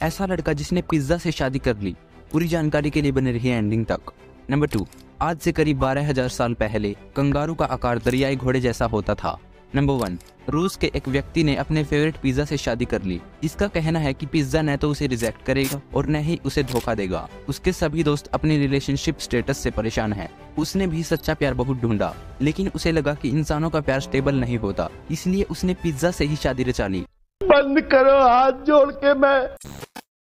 ऐसा लड़का जिसने पिज्जा से शादी कर ली, पूरी जानकारी के लिए बने रही एंडिंग तक। नंबर टू आज से करीब बारह हज़ार साल पहले कंगारू का आकार दरियाई घोड़े जैसा होता था। नंबर वन रूस के एक व्यक्ति ने अपने फेवरेट पिज्जा से शादी कर ली। इसका कहना है कि पिज्जा न तो उसे रिजेक्ट करेगा और न ही उसे धोखा देगा। उसके सभी दोस्त अपनी रिलेशनशिप स्टेटस से परेशान हैं। उसने भी सच्चा प्यार बहुत ढूंढा, लेकिन उसे लगा कि इंसानों का प्यार स्टेबल नहीं होता। इसलिए उसने पिज्जा से ही शादी रचा ली। बंद करो हाथ जोड़ के मैं।